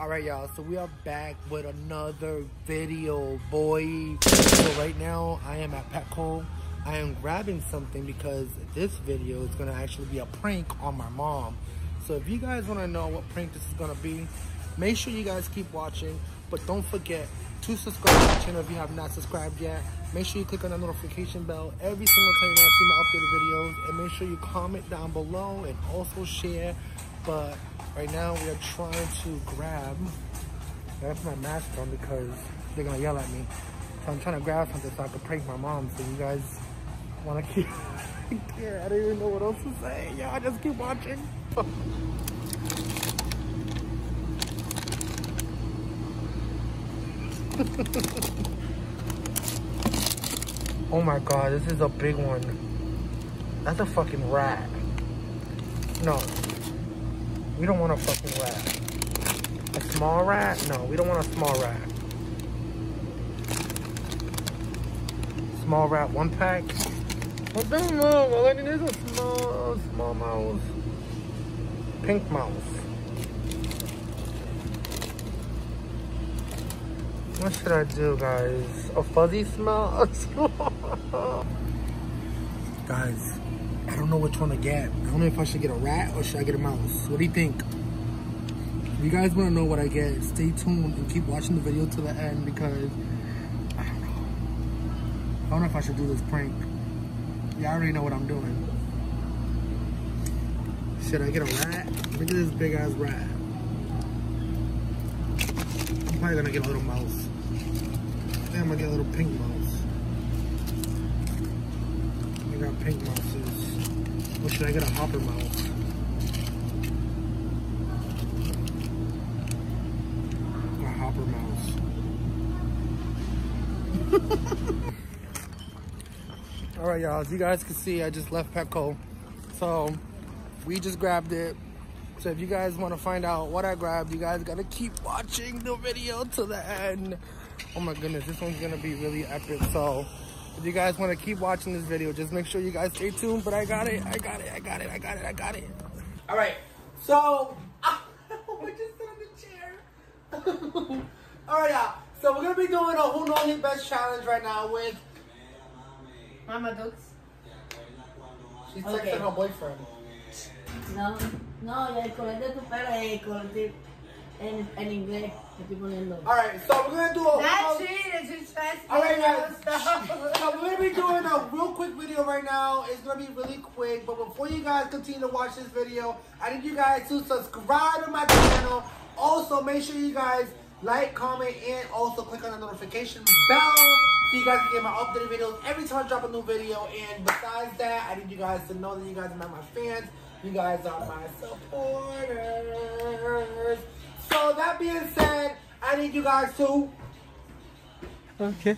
All right, y'all. So we are back with another video, boy. So right now, I am at Petco. I am grabbing something because this video is gonna actually be a prank on my mom. So if you guys wanna know what prank this is gonna be, make sure you guys keep watching. But don't forget to subscribe to the channel if you have not subscribed yet. Make sure you click on the notification bell every single time wanna see my updated videos. And make sure you comment down below and also share. But right now we are trying to grab, I gotta my mask on because they're gonna yell at me. So I'm trying to grab something so I can prank my mom. So you guys wanna keep, yeah, I don't even know what else to say. Y'all just keep watching. oh my god, this is a big one. That's a fucking rat. No, we don't want a fucking rat. A small rat? No, we don't want a small rat. Small rat, one pack? What the hell? All I need is a small, small mouse. Pink mouse. What should I do, guys? A fuzzy smell? guys, I don't know which one to get. I don't know if I should get a rat or should I get a mouse. What do you think? If you guys want to know what I get, stay tuned and keep watching the video to the end because I don't know. I don't know if I should do this prank. Y'all already know what I'm doing. Should I get a rat? Look at this big ass rat. I'm probably gonna get a little mouse. I think I'm gonna get a little pink mouse. I got pink mouses. Or should I get a hopper mouse? A hopper mouse. Alright y'all, as you guys can see, I just left Petco. So, we just grabbed it. So if you guys want to find out what I grabbed, you guys gotta keep watching the video to the end. Oh my goodness, this one's gonna be really epic. So if you guys want to keep watching this video, just make sure you guys stay tuned. But I got it, I got it, I got it, I got it, I got it. All right, so I just sit on the chair. All right, y'all. So we're gonna be doing a Who Knows Me Best challenge right now with. Mama Dukes. She's Okay. texting her boyfriend. No, no, el color de tu pelo es el color de- en, en inglés. Me estoy poniendo. All right, so we're gonna do a. That's it. It's just fast. All right, guys. So we're gonna be doing a real quick video right now. It's gonna be really quick, but before you guys continue to watch this video, I need you guys to subscribe to my channel. Also, make sure you guys like, comment, and also click on the notification bell so you guys can get my updated videos every time I drop a new video. And besides that, I need you guys to know that you guys are not my fans. You guys are my supporters. So that being said, I need you guys to Okay.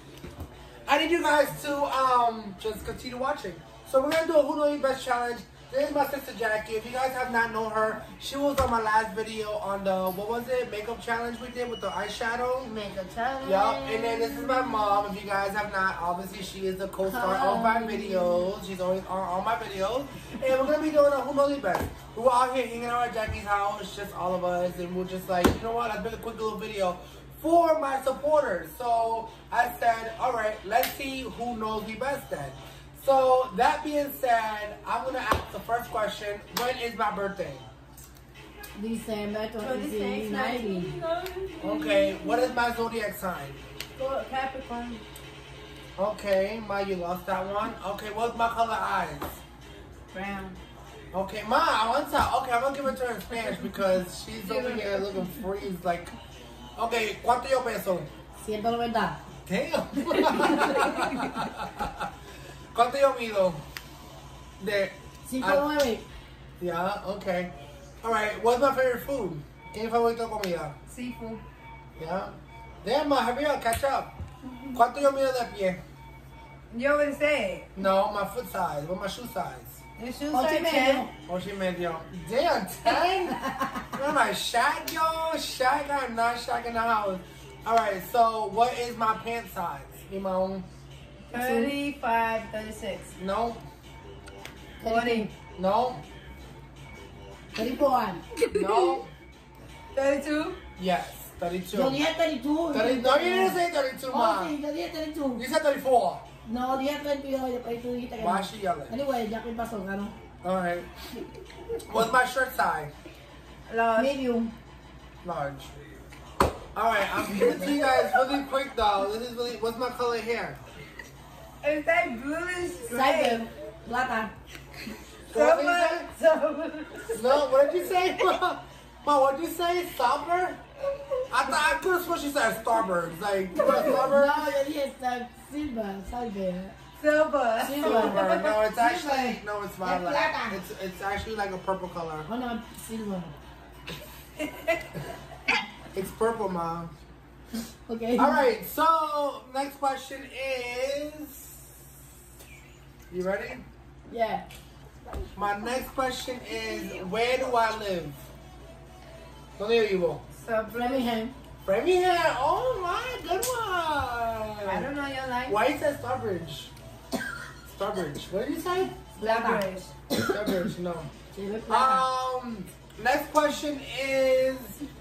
I need you guys to um just continue watching. So we're gonna do a Who Know You Best challenge. This is my sister Jackie. If you guys have not known her, she was on my last video on the what was it makeup challenge we did with the eyeshadow. Makeup challenge. Yup, and then this is my mom. If you guys have not, obviously she is the co-star of my videos. She's always on all my videos. And we're gonna be doing a Who Knows Best. We're out here hanging out at Jackie's house, just all of us, and we're just like, you know what? Let's make a quick little video for my supporters. So I said, all right, let's see who knows me best then. So that being said, I'm gonna ask the first question. When is my birthday? December 26, 2090. Okay, what is my zodiac sign? Capricorn. Okay, Ma, you lost that one. Okay, what's my color eyes? Brown. Okay, Ma, I want to. Okay, I'm gonna give it to her in Spanish because she's over here looking freeze. Like, okay, ¿cuánto yo peso? 190. Damn. ¿Cuánto yo mido? De. 59. Yeah, okay. Alright, what's my favorite food? ¿Qué es mi favorito de comida? Seafood. Yeah. Damn, ma, hurry up, catch up. ¿Cuánto yo mido de pie? You already said. No, my foot size. What my shoe size? Your shoes Ocho y are medio. 10. Ocho y medio. Damn, 10? Am I Shaq, yo? Shaq, I'm not Shaq in the house. Alright, so what is my pant size? You know, 35, 36. no, 40. no, 34. no, 32. Yes, 32. Yo dije 32. 30, no, you didn't say 32, Oh, ma. sí, yo dije 32. You said 34. No, dije 32 y después tú dijiste que Why no. she yelling? Anyway, ya que pasó, ganó. Alright. What's my shirt size? Large. Medium. Large. Alright, I'm giving to you guys really quick though. This is really, what's my color here? It's that bluish gray. Size plata. So what did you say? Silver. Silver. No, what did you say? Ma, what did you say? Starboard? I thought I could have sworn she said Starboard. Like, you know Starboard? No, yo dije sta- silver, silver. Silver. Silver. No, it's actually, no, it's not Es like, plata. it's, it's actually like a purple color. Oh no, silver. It's purple, ma. Okay. Alright, so next question is. You ready? Yeah. My next question is where do I live? ¿Dónde vivo? So, Framingham. Framingham. Oh my, good I don't know your life. Why is that Starbridge? Starbridge. What did you say? Plata. Starbridge, no. Se ve plata. Um, next question is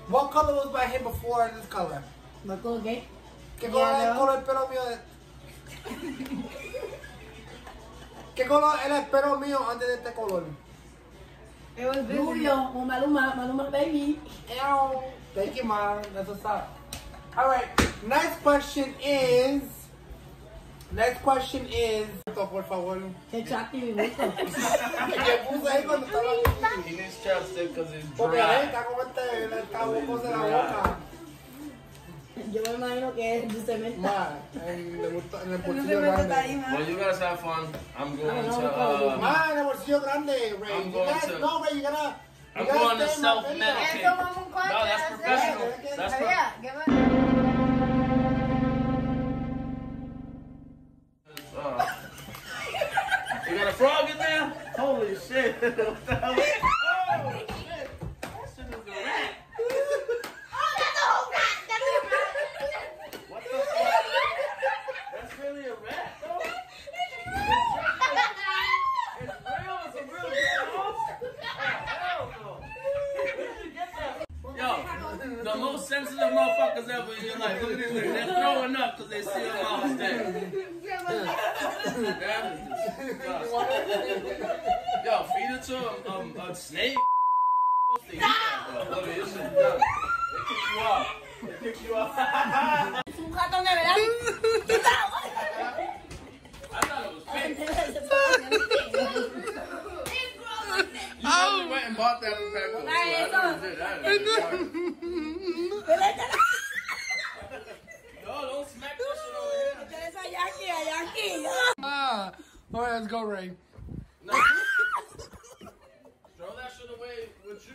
what color was my hair before this color? ¿Me colgué? ¿Qué color era el color el pelo mío? de- ¿Qué color era el pelo mío antes de este color? It was busy. Rubio, o Maluma, Maluma baby. Ew. Thank you, mom. That's what's up. All right. Next question is. Next question is. Por favor. Que chati mi gusto. ¿Qué puse ahí cuando estaba? He needs chapstick because it's Porque dry. ahí está como este, le está bocoso en la boca. Yo me imagino que es de. Ma, en el, bulto- en el bolsillo se está ahí, grande. Well, you guys have fun. I'm going to. know. Uh, Ma, en el bolsillo grande, Ray. I'm You going guys to- know, Ray, you gotta. I'm you gotta going to stay self video. medicate. Eso vamos un corte. No, that's that's professional. That's Hurry pro- up, give it. uh, You got a frog in there? Holy shit. what the hell? Oh, shit. That shit is a rat. What the fuck? That's really a rat, though? It's real. It's a real rat. Oh, hell no. Where did you get that? Yo, the most sensitive motherfuckers ever in your life. Look at these niggas. They're throwing up because they see a mouse dead. That is disgusting. Yo, feed it to a, um, a snake. Supposed to eat that, bro. Look, this shit done. They kick you off. They kick you off. I Un gato de verdad. thought it was fake. You really went and bought that from Petco. too. I know you did. I you did. No, don't smack that shit over here. Ah, all right, let's go, Ray. No. Throw that shit away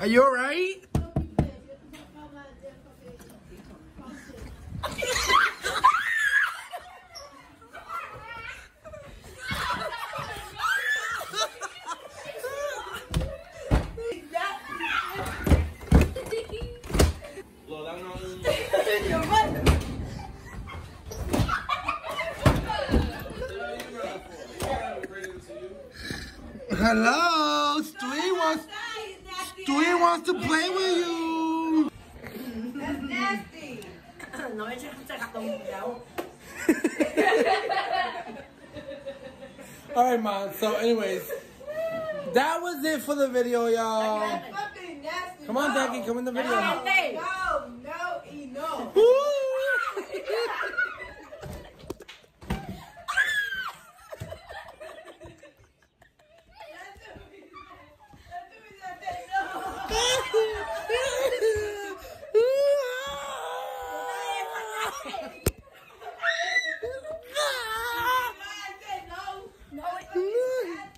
Are you alright? Hello, Stewie wants Stewie wants to play with you. That's nasty. No me eches ese gato muteado. All right, man. So, anyways, that was it for the video, y'all. That's fucking nasty. Come on, no. Jackie, come in the video. No, no, no, y no. Woo!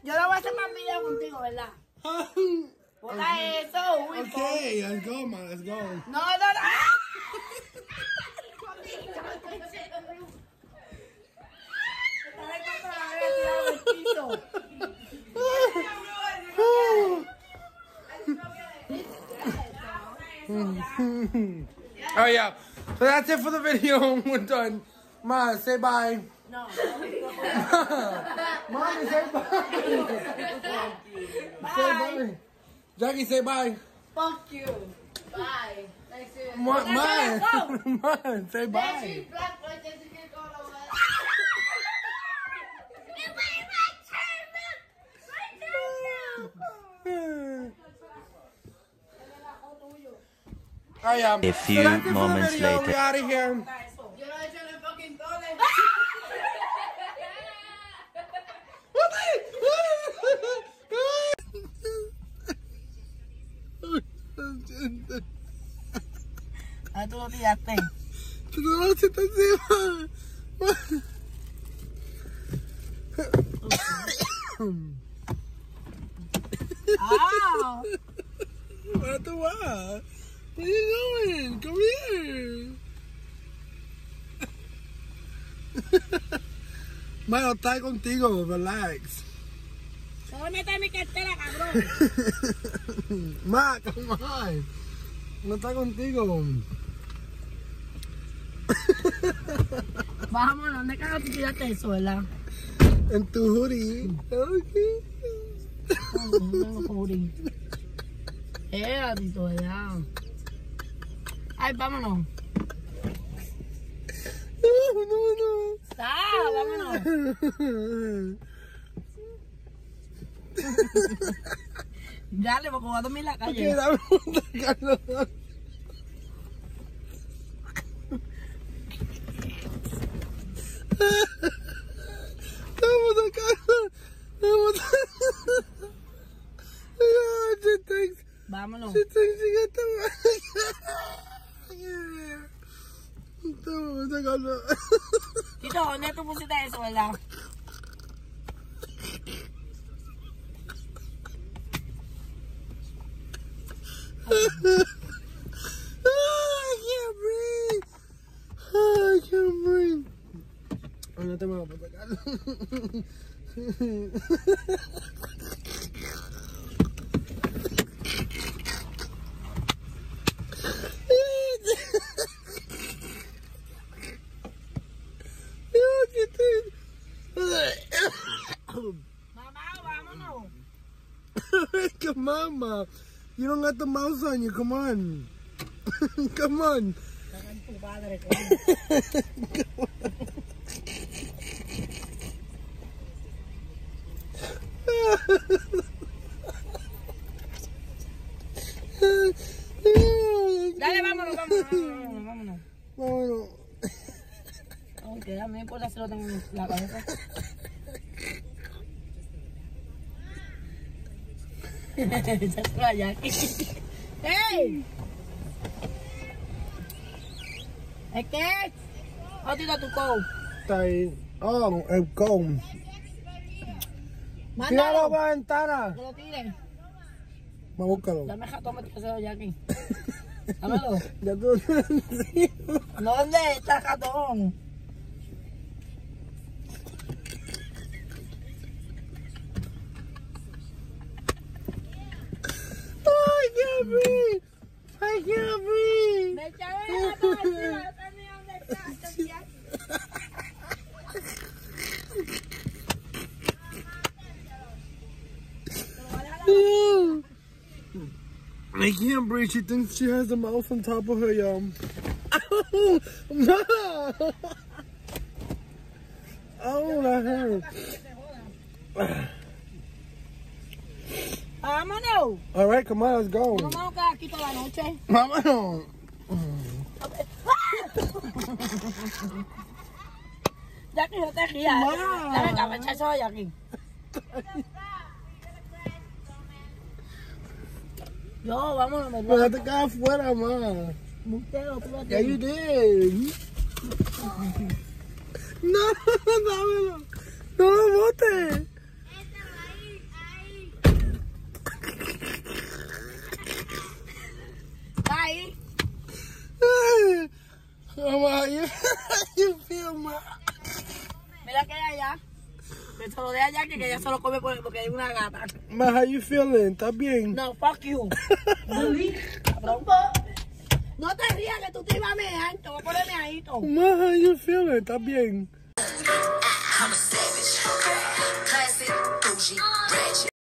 Yo lo voy a hacer más video contigo, ¿verdad? Bota eso, uy, Okay, let's go, man. Let's go. No, no, no. Oh yeah. So that's it for the video. We're done. Ma, say bye. No. Mommy, say bye. Say bye. Jackie, say bye. Fuck you. Bye. Ma, ma, ma, say bye. year, black boy doesn't get all over. Oh yeah. A few that's it for the moments video. later. We out of here. Yo no he hecho el fucking tole. Tú lo tiraste. No, se está Mano, está contigo, relax. No metas mi cartera, cabrón. Ma, come on. No está contigo. Vámonos, ¿dónde carajo tú tiraste eso, verdad? En tu hoodie. Okay. No, no cubrí. Eh, Tito, ¿verdad? Ay, vámonos. No, no, Ah, vámonos. no. Dale, porque voy a dormir en la calle. Dame un. eso, verdad? I can't breathe. I can't breathe. Oh, no te me voy a sacarlo. Mamá, vámonos. Come on, Ma. You don't got the mouse on you. Come on. Come on. Padre, coño. Dale, vámonos, vámonos, vámonos, vámonos. Vámonos. Aunque a mí me importa si lo tengo en la cabeza. Esa es la Jackie. ¡Ey! ¿Es qué? ¿Dónde tira tu cow? Está ahí. Oh, el con. Tíralo Mándalo. por la ventana. Que lo tire. Va, búscalo. Dame jato, me tira Jackie. Dámelo. Ya tú lo tienes encima. ¿Dónde está el ratón? I can't breathe. I can't breathe. No. I can't breathe. She thinks she has a mouse on top of her, y'all. Ow! Ma! Oh, that oh, hurt. Vámonos. All right, come on, let's go. No vamos a quedar aquí toda la noche. Vámonos. Jackie, no te rías. Ma. Dame cabechazo a Jackie. Yo, vámonos, me Pero te quedas afuera, ma. Bustero, tú lo Yeah, you did. No, dámelo. No lo botes. Mira que hay allá. Que se lo de allá, que, que ella se lo come por- porque hay una gata. Ma, how you feeling? ¿Estás bien? No, fuck you. No te rías que tú te ibas a mear. Te voy a poner meadito. Ma, how you feeling? ¿Estás bien? I'm a savage. Classic, bougie, ratchet.